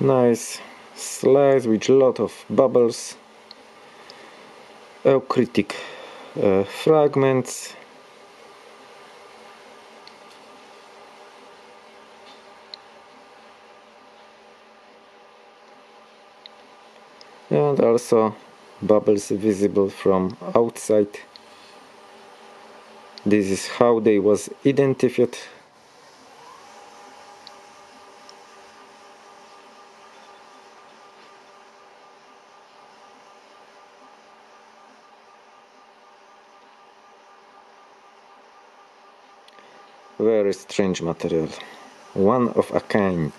nice slice with a lot of bubbles. Eucritic uh, fragments. And also bubbles visible from outside. This is how they was identified very strange material? One of a kind